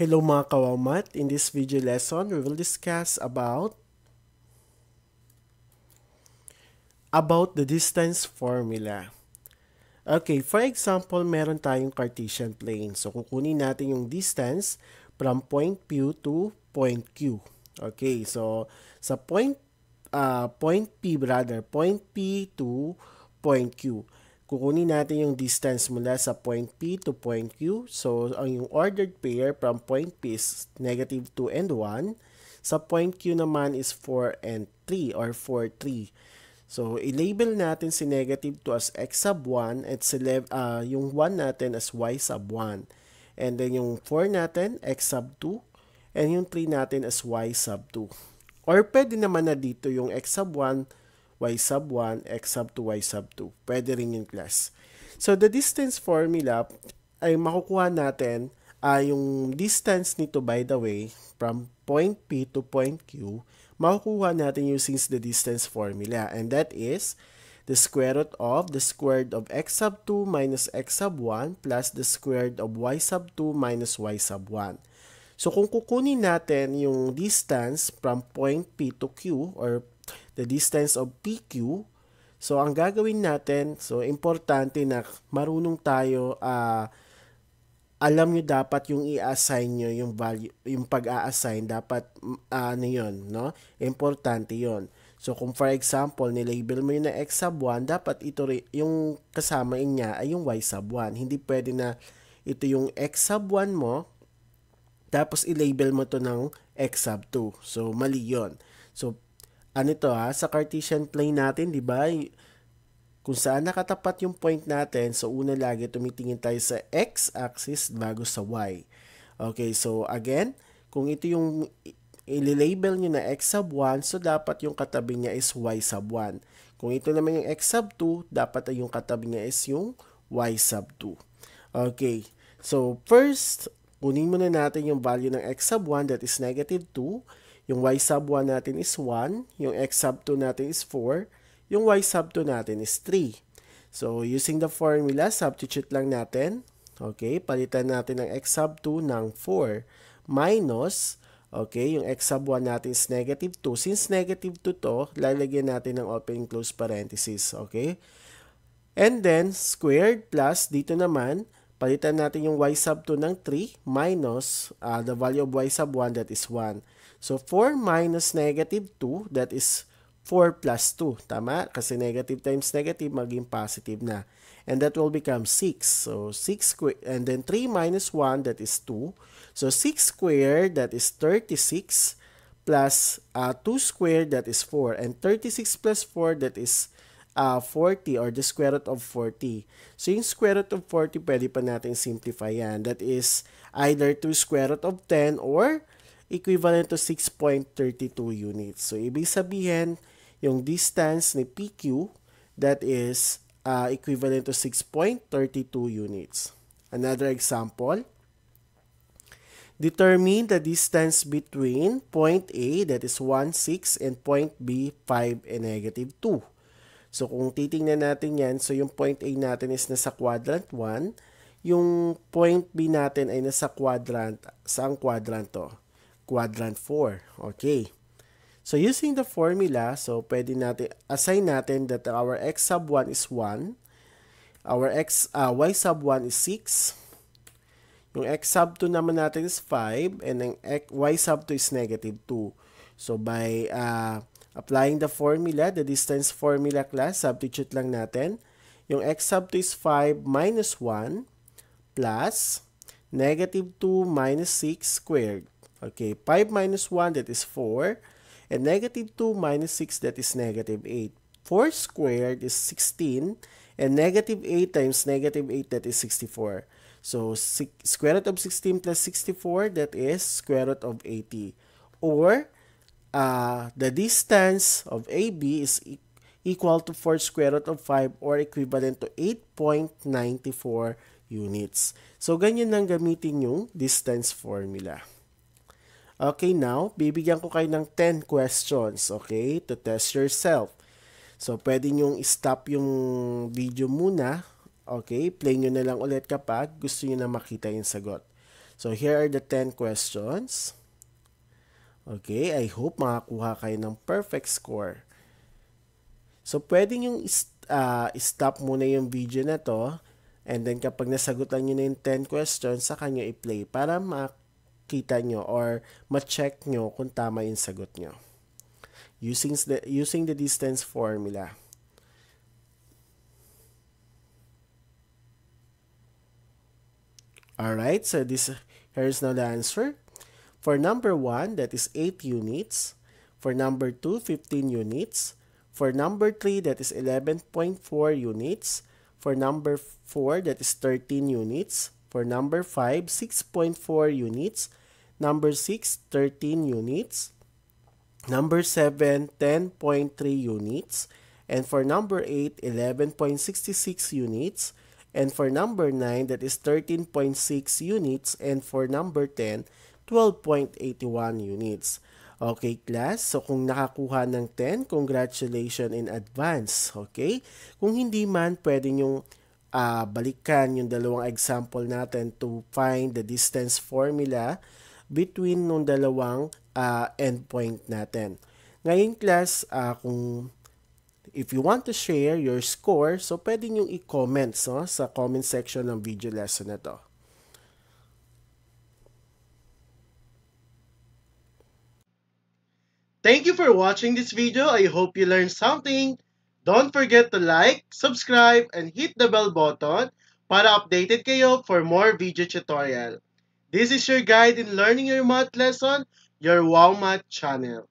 Hello mga kawamat, in this video lesson we will discuss about about the distance formula. Okay, for example, meron tayong Cartesian plane. So kukunin natin yung distance from point P to point Q. Okay, so sa point uh, point P rather, point P to point Q kukunin natin yung distance mula sa point P to point Q. So, ang yung ordered pair from point P is negative 2 and 1. Sa point Q naman is 4 and 3 or 4, 3. So, i-label natin si negative 2 as x sub 1 at si uh, yung 1 natin as y sub 1. And then yung 4 natin, x sub 2. And yung 3 natin as y sub 2. Or pwede naman na dito yung x sub 1 y sub 1, x sub 2, y sub 2. Pwede rin yung class. So, the distance formula ay makukuha natin uh, yung distance nito by the way from point P to point Q makukuha natin using the distance formula and that is the square root of the square root of x sub 2 minus x sub 1 plus the square root of y sub 2 minus y sub 1. So kung kukunin natin yung distance from point P to Q or the distance of PQ. So, ang gagawin natin, so, importante na marunong tayo, uh, alam nyo dapat yung i-assign nyo, yung value, yung pag-a-assign, dapat, uh, ano yun, no? Importante yon So, kung for example, nilabel mo yun na x sub 1, dapat ito, yung kasama niya ay yung y sub 1. Hindi pwede na ito yung x sub 1 mo, tapos i-label mo to ng x sub 2. So, mali yon So, ano to ha, sa Cartesian plane natin, di ba? Kung saan nakatapat yung point natin, so una lagi tumitingin tayo sa x-axis bago sa y. Okay, so again, kung ito yung i-label nyo na x sub 1, so dapat yung katabi niya is y sub 1. Kung ito naman yung x sub 2, dapat ay yung katabi niya is yung y sub 2. Okay, so first, kunin muna natin yung value ng x sub 1 that is negative 2. Yung y sub 1 natin is 1, yung x sub 2 natin is 4, yung y sub 2 natin is 3. So, using the formula, substitute lang natin. Okay, palitan natin ng x sub 2 ng 4 minus, okay, yung x sub 1 natin is negative 2. Since negative 2 to, lalagyan natin ng open close parenthesis. Okay? And then, squared plus, dito naman, palitan natin yung y sub 2 ng 3 minus uh, the value of y sub 1 that is 1. So, 4 minus negative 2, that is 4 plus 2. Tama? Kasi negative times negative, maging positive na. And that will become 6. So, 6 squared, and then 3 minus 1, that is 2. So, 6 squared, that is 36, plus uh, 2 squared, that is 4. And 36 plus 4, that is uh, 40 or the square root of 40. So, yung square root of 40, pwede pa natin simplify yan. That is either 2 square root of 10 or equivalent to 6.32 units. So, ibig sabihin, yung distance ni PQ, that is uh, equivalent to 6.32 units. Another example, determine the distance between point A, that is 1, 6, and point B, 5, and negative 2. So, kung titingnan natin yan, so yung point A natin is nasa quadrant 1, yung point B natin ay nasa quadrant, saang quadrant to? Quadrant 4. Okay. So using the formula, so pwede natin assign natin that our x sub 1 is 1, our x uh, y sub 1 is 6, yung x sub 2 naman natin is 5 and x, y sub 2 is negative 2. So by uh, applying the formula, the distance formula class, substitute lang natin. Yung x sub 2 is 5 minus 1 plus negative 2 minus 6 squared. Okay, 5 minus 1, that is 4. And negative 2 minus 6, that is negative 8. 4 squared is 16. And negative 8 times negative 8, that is 64. So, square root of 16 plus 64, that is square root of 80. Or, uh, the distance of AB is e equal to 4 square root of 5 or equivalent to 8.94 units. So, ganyan lang gamitin yung distance formula. Okay, now, bibigyan ko kayo ng 10 questions, okay, to test yourself. So, pwede nyong stop yung video muna, okay, play nyo na lang ulit kapag gusto nyo na makita yung sagot. So here are the 10 questions. Okay, I hope makakuha kayo ng perfect score. So pwedeng yung uh, stop muna yung video na to and then kapag nasagutan nyo na yung 10 questions, sa nyo i-play para makita nyo or ma-check nyo kung tama yung sagot nyo. Using the, using the distance formula. Alright, so this here's now the answer. For number 1, that is 8 units. For number 2, 15 units. For number 3, that is 11.4 units. For number 4, that is 13 units. For number 5, 6.4 units. Number 6, 13 units. Number 7, 10.3 units. And for number 8, 11.66 units. And for number 9, that is 13.6 units. And for number 10, 12.81 units. Okay, class. So, kung nakakuha ng 10, congratulations in advance. Okay? Kung hindi man, pwede nyong uh, balikan yung dalawang example natin to find the distance formula between nung dalawang uh, endpoint natin. Ngayon, class, uh, kung if you want to share your score, so pwede nyo i-comment no, sa comment section ng video lesson na to. Thank you for watching this video. I hope you learned something. Don't forget to like, subscribe, and hit the bell button para updated kayo for more video tutorial. This is your guide in learning your math lesson, your Wow Math channel.